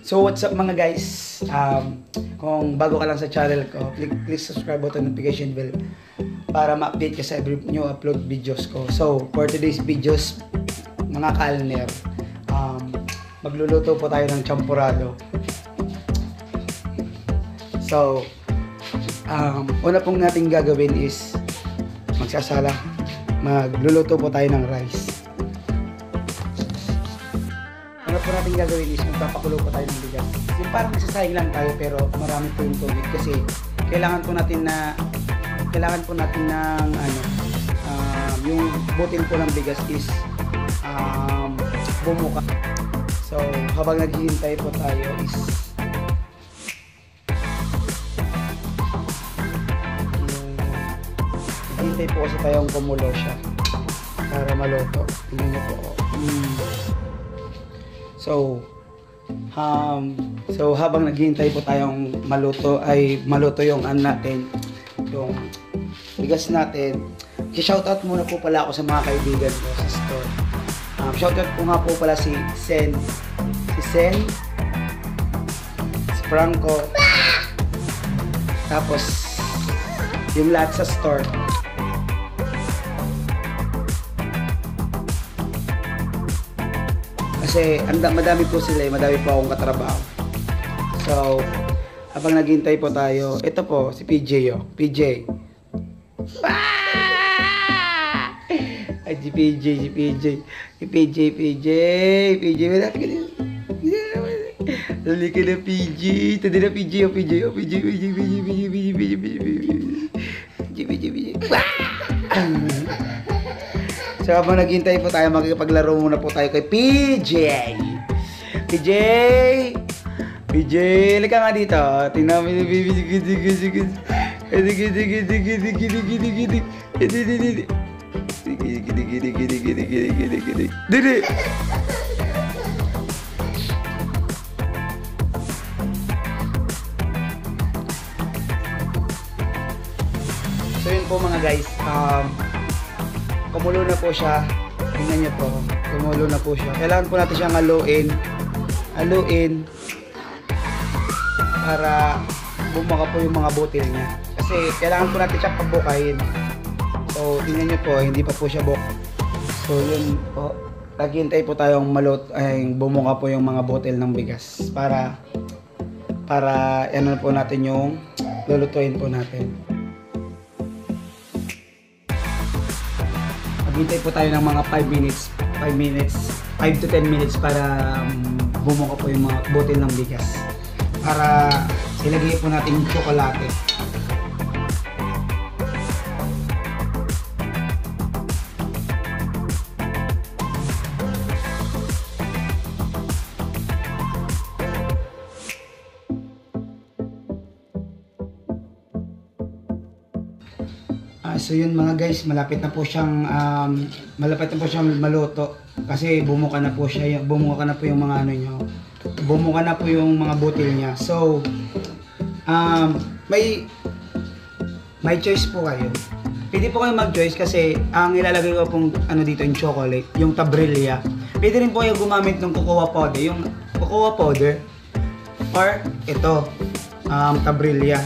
So what's up mga guys? Um, kung bago ka lang sa channel ko, click, please subscribe button notification bell para ma-update ka sa every new upload videos ko. So for today's videos, mga kalner, um, magluluto po tayo ng champurado. So, um, una pong natin gagawin is magsasala, magluluto po tayo ng rice. Po natin gagawin is magpapakulo po tayo ng bigas. Yung parang nagsasayang lang tayo pero marami po yung tubig kasi kailangan po natin na kailangan po natin ng ano um, yung butil po ng bigas is um, bumuka. So habang naghihintay po tayo is naghihintay po kasi tayong kumulo siya para maluto. Tingnan niyo po. Mm. So, um, so habang naghihintay po tayong maluto ay maluto yung ano natin, yung bigas natin. Si-shoutout muna po pala ako sa mga kaibigan ko sa store. Um, shoutout po nga po pala si Sen, si Sen, si Franco, tapos yung lahat sa store. Kasi anda, madami po sila eh, madami po akong katrabaho. So, habang naghintay po tayo, ito po, si PJ oh. PJ. Ah! Ay, si PJ, si PJ. Si PJ, PJ. PJ, wala ka na. Dali ka na, PJ. Tadi na, PJ, oh, PJ, oh, PJ, PJ, PJ, PJ, PJ, PJ, PJ, PJ, PJ, PJ, PJ. So habang naghintay po tayo, magkipaglaro muna po tayo kay PJ. PJ! PJ, halika nga dito. Tingnan mo yung baby. Sige, So habang naghintay po tayo, makikipaglaro muna po tayo kay PJ. PJ! PJ, lika nga dito. Tingnan mo yung baby. Dili! So yun po mga guys, um, kumulo na po siya. Tingnan niyo po. Kumulo na po siya. Kailangan po natin siyang haluin. Haluin. Para bumaka po yung mga butil niya. Kasi kailangan po natin siyang pabukayin. So, tingnan niyo po. Hindi pa po siya buk. So, yun po. Naghintay po tayong malot, ay bumuka po yung mga butil ng bigas. Para, para, ano po natin yung lulutuin po natin. Maghintay po tayo ng mga 5 minutes, 5 minutes, 5 to 10 minutes para um, bumuka po yung mga botel ng bigas. Para ilagay po natin yung tsokolate. So yun mga guys, malapit na po siyang um, malapit na po siyang maluto kasi bumuka na po siya, bumuka na po yung mga ano niyo. Bumuka na po yung mga butil niya. So um, may may choice po kayo. Pwede po kayo mag-choice kasi ang ilalagay ko pong ano dito yung chocolate, yung tabrilya. Pwede rin po kayo gumamit ng cocoa powder, yung cocoa powder or ito, um, tabrilya.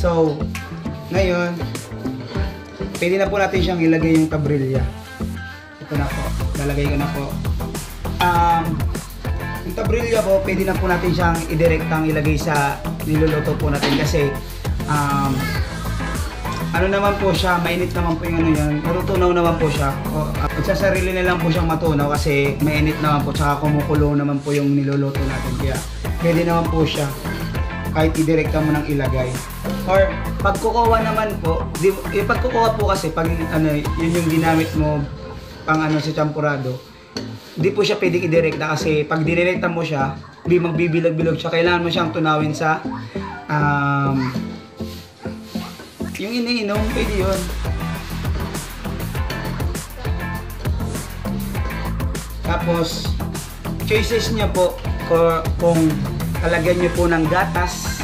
So, ngayon, pwede na po natin siyang ilagay yung tabrilya. Ito na po. Lalagay ko na po. Um, yung tabrilya po, pwede na po natin siyang idirektang ilagay sa niluluto po natin kasi um, ano naman po siya, mainit naman po yung ano yan. Narutunaw naman po siya. O, uh, magsasarili na lang po siyang matunaw kasi mainit naman po. Tsaka kumukulo naman po yung niluluto natin. Kaya pwede naman po siya kahit idirekta mo nang ilagay. Or pag naman po, di, eh, pag po kasi pag ano, yun yung ginamit mo pang ano sa champurado, hindi po siya pwedeng idirekta kasi pag didirekta mo siya, hindi magbibilog-bilog siya. Kailangan mo siyang tunawin sa um, yung iniinom, pwede yun. Tapos, choices niya po kung, kung talagyan niyo po ng gatas,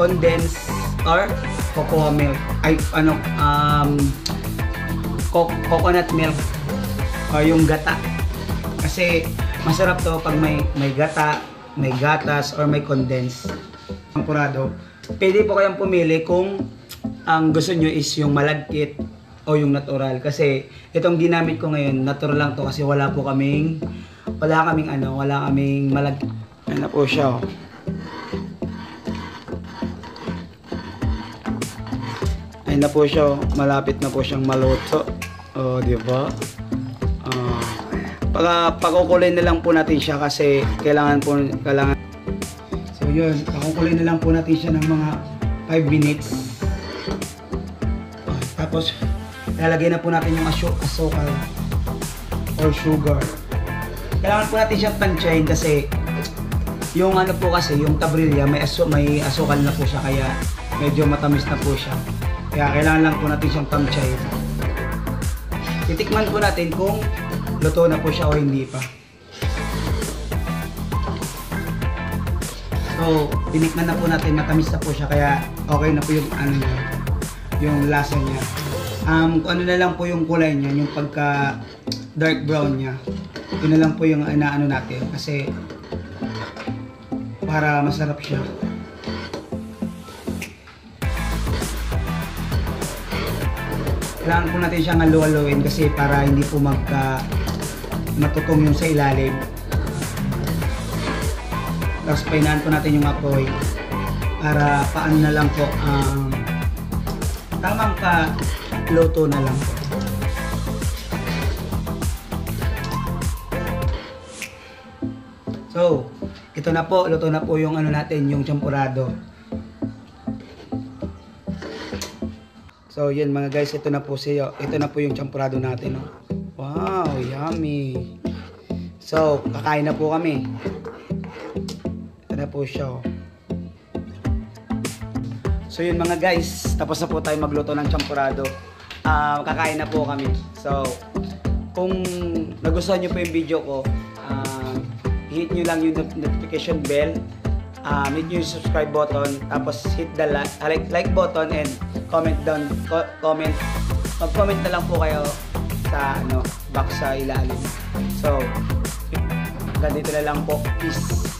condensed, or cocoa milk. Ay, ano, um, co- coconut milk. O yung gata. Kasi, masarap to pag may, may gata, may gatas, or may condensed. Champurado. Pwede po kayong pumili kung ang gusto nyo is yung malagkit o yung natural. Kasi itong ginamit ko ngayon, natural lang to kasi wala po kaming, wala kaming ano, wala kaming malag... Ano po siya, oh. Ayun na po siya, oh. malapit na po siyang maluto. Oh, di ba? Ah. pag pakukulay na lang po natin siya kasi kailangan po kailangan So yun, pakukulay na lang po natin siya ng mga 5 minutes. Ah, tapos lalagay na po natin yung asu asukal or sugar. Kailangan po natin siyang tansyahin kasi yung ano po kasi, yung tabrilya, may, aso, may asukal na po siya kaya medyo matamis na po siya. Kaya kailangan lang po natin siyang tansyahin. Titikman po natin kung luto na po siya o hindi pa. So, tinikman na po natin, matamis na po siya kaya okay na po yung ano niya, yung lasa niya. Um, kung ano na lang po yung kulay niya, yung pagka dark brown niya. Yun na lang po yung inaano natin kasi para masarap siya. Kailangan po natin siyang halu-haluin kasi para hindi po magka matutong yung sa ilalim. Tapos painaan po natin yung apoy para paano na lang po um, tamang pa luto na lang po. Ito na po, luto na po yung ano natin, yung champurado. So, yun mga guys, ito na po siya. Ito na po yung champurado natin. Oh. Wow, yummy. So, kakain na po kami. Ito na po siya. Oh. So, yun mga guys, tapos na po tayo magluto ng champurado. Ah, kakain na po kami. So, kung nagustuhan nyo po yung video ko, hit nyo lang yung not- notification bell, um, hit nyo yung subscribe button, tapos hit the like, like, like button and comment down, co- comment, mag-comment na lang po kayo sa ano, box sa ilalim. So, hanggang dito na lang po. Peace.